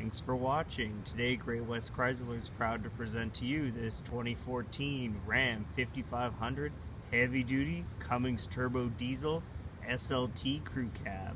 Thanks for watching. Today, Great West Chrysler is proud to present to you this 2014 Ram 5500 Heavy Duty Cummins Turbo Diesel SLT Crew Cab.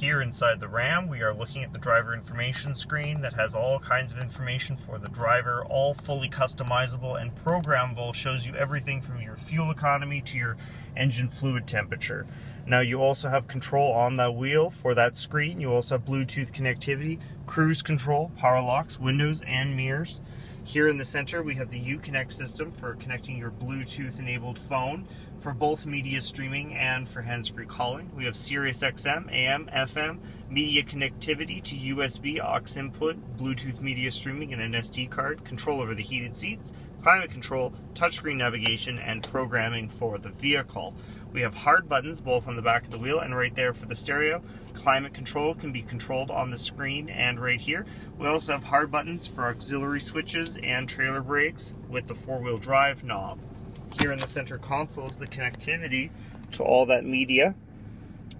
Here inside the Ram, we are looking at the driver information screen that has all kinds of information for the driver, all fully customizable and programmable, shows you everything from your fuel economy to your engine fluid temperature. Now you also have control on that wheel for that screen. You also have Bluetooth connectivity, cruise control, power locks, windows, and mirrors. Here in the center, we have the Uconnect system for connecting your Bluetooth enabled phone for both media streaming and for hands-free calling. We have Sirius XM, AM, FM, media connectivity to USB, aux input, Bluetooth media streaming, and an SD card, control over the heated seats, climate control, touchscreen navigation, and programming for the vehicle. We have hard buttons both on the back of the wheel and right there for the stereo. Climate control can be controlled on the screen and right here. We also have hard buttons for auxiliary switches and trailer brakes with the four-wheel drive knob. Here in the center console is the connectivity to all that media.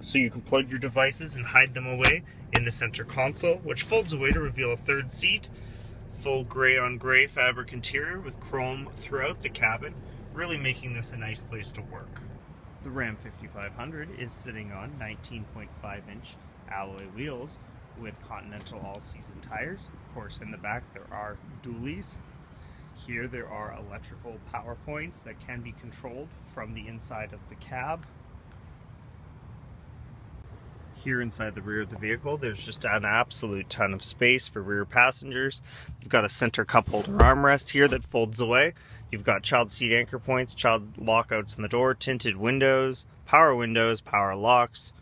So you can plug your devices and hide them away in the center console, which folds away to reveal a third seat. Full gray on gray fabric interior with chrome throughout the cabin, really making this a nice place to work. The Ram 5500 is sitting on 19.5 inch alloy wheels with Continental all-season tires. Of course, in the back there are dualies. Here there are electrical power points that can be controlled from the inside of the cab. Here inside the rear of the vehicle, there's just an absolute ton of space for rear passengers. You've got a center cup holder armrest here that folds away. You've got child seat anchor points, child lockouts in the door, tinted windows, power windows, power locks,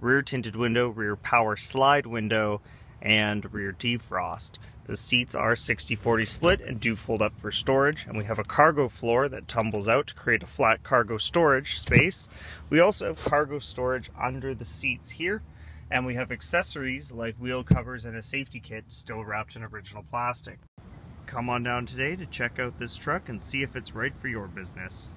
rear tinted window, rear power slide window, and rear defrost. The seats are 60-40 split and do fold up for storage, and we have a cargo floor that tumbles out to create a flat cargo storage space. We also have cargo storage under the seats here, and we have accessories like wheel covers and a safety kit still wrapped in original plastic. Come on down today to check out this truck and see if it's right for your business.